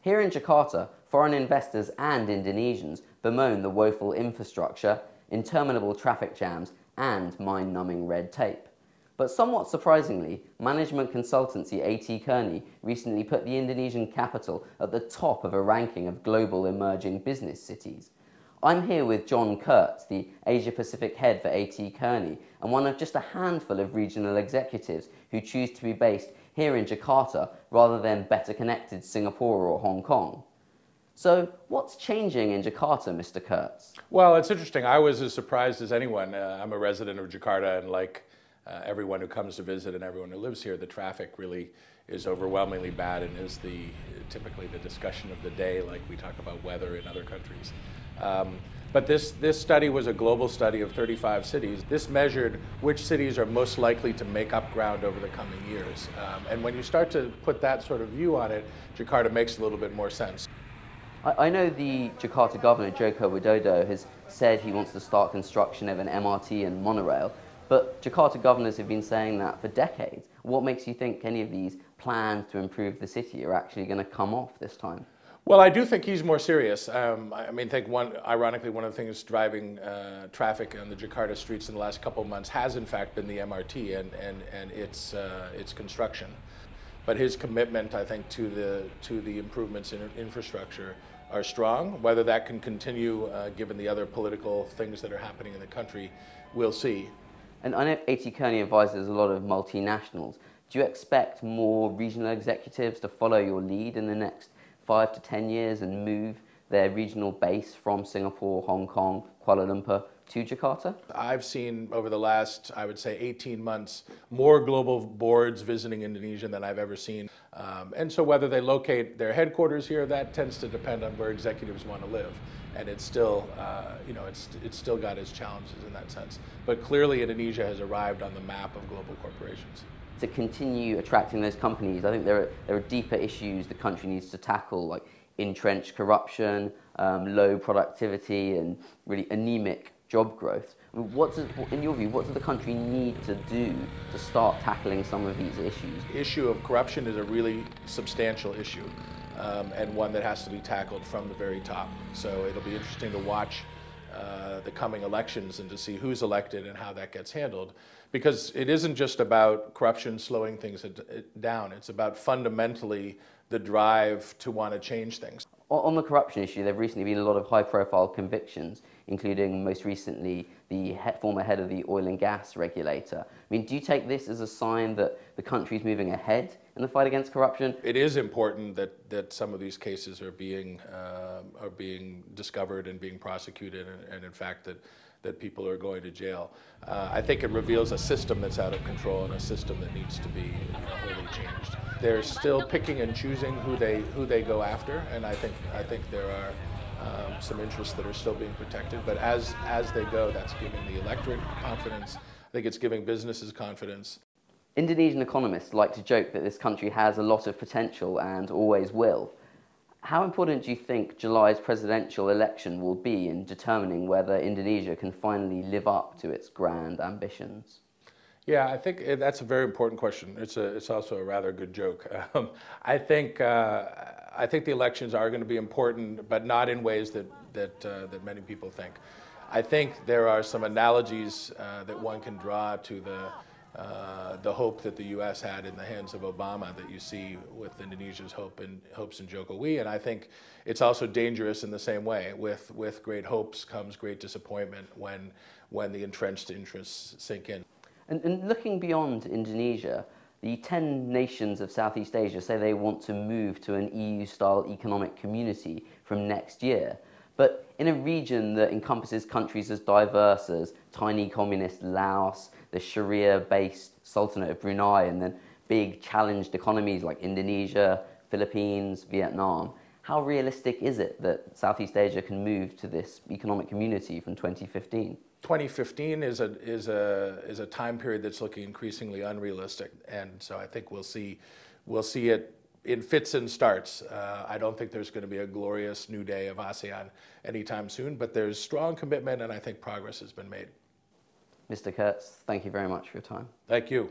Here in Jakarta, foreign investors and Indonesians bemoan the woeful infrastructure, interminable traffic jams, and mind numbing red tape. But somewhat surprisingly, management consultancy A.T. Kearney recently put the Indonesian capital at the top of a ranking of global emerging business cities. I'm here with John Kurtz, the Asia Pacific head for A.T. Kearney, and one of just a handful of regional executives who choose to be based here in Jakarta rather than better connected Singapore or Hong Kong. So, what's changing in Jakarta, Mr. Kurtz? Well, it's interesting. I was as surprised as anyone. Uh, I'm a resident of Jakarta, and like uh, everyone who comes to visit and everyone who lives here, the traffic really is overwhelmingly bad and is the typically the discussion of the day, like we talk about weather in other countries. Um, but this, this study was a global study of 35 cities. This measured which cities are most likely to make up ground over the coming years. Um, and when you start to put that sort of view on it, Jakarta makes a little bit more sense. I, I know the Jakarta governor, Joko Widodo, has said he wants to start construction of an MRT and monorail. But Jakarta governors have been saying that for decades. What makes you think any of these plans to improve the city are actually going to come off this time? Well, I do think he's more serious. Um, I mean, I think one, ironically, one of the things driving uh, traffic on the Jakarta streets in the last couple of months has, in fact, been the MRT and, and, and its, uh, its construction. But his commitment, I think, to the, to the improvements in infrastructure are strong. Whether that can continue, uh, given the other political things that are happening in the country, we'll see. And I know A.T. Kearney advises a lot of multinationals. Do you expect more regional executives to follow your lead in the next five to 10 years and move their regional base from Singapore, Hong Kong, Kuala Lumpur to Jakarta? I've seen over the last, I would say, 18 months, more global boards visiting Indonesia than I've ever seen. Um, and so whether they locate their headquarters here, that tends to depend on where executives want to live and it's still, uh, you know, it's, it's still got its challenges in that sense. But clearly Indonesia has arrived on the map of global corporations. To continue attracting those companies, I think there are, there are deeper issues the country needs to tackle, like entrenched corruption, um, low productivity, and really anemic job growth. What in your view, what does the country need to do to start tackling some of these issues? The issue of corruption is a really substantial issue um, and one that has to be tackled from the very top. So it'll be interesting to watch uh, the coming elections and to see who's elected and how that gets handled. Because it isn't just about corruption slowing things down, it's about fundamentally the drive to want to change things. On the corruption issue, there have recently been a lot of high profile convictions, including most recently the former head of the oil and gas regulator. I mean, do you take this as a sign that the country is moving ahead in the fight against corruption? It is important that, that some of these cases are being, uh, are being discovered and being prosecuted, and, and, in fact, that, that people are going to jail. Uh, I think it reveals a system that's out of control and a system that needs to be you know, wholly changed. They're still picking and choosing who they, who they go after, and I think, I think there are um, some interests that are still being protected. But as, as they go, that's giving the electorate confidence. I think it's giving businesses confidence. Indonesian economists like to joke that this country has a lot of potential and always will. How important do you think July's presidential election will be in determining whether Indonesia can finally live up to its grand ambitions? Yeah, I think that's a very important question. It's, a, it's also a rather good joke. Um, I, think, uh, I think the elections are going to be important, but not in ways that, that, uh, that many people think. I think there are some analogies uh, that one can draw to the uh, the hope that the U.S. had in the hands of Obama that you see with Indonesia's hope and hopes in Jokowi. And I think it's also dangerous in the same way. With, with great hopes comes great disappointment when, when the entrenched interests sink in. And, and looking beyond Indonesia, the 10 nations of Southeast Asia say they want to move to an EU-style economic community from next year. But in a region that encompasses countries as diverse as tiny communist Laos, the Sharia-based Sultanate of Brunei, and then big challenged economies like Indonesia, Philippines, Vietnam, how realistic is it that Southeast Asia can move to this economic community from 2015? 2015 is a is a is a time period that's looking increasingly unrealistic, and so I think we'll see we'll see it in fits and starts. Uh, I don't think there's going to be a glorious new day of ASEAN anytime soon, but there's strong commitment, and I think progress has been made. Mr. Kurtz, thank you very much for your time. Thank you.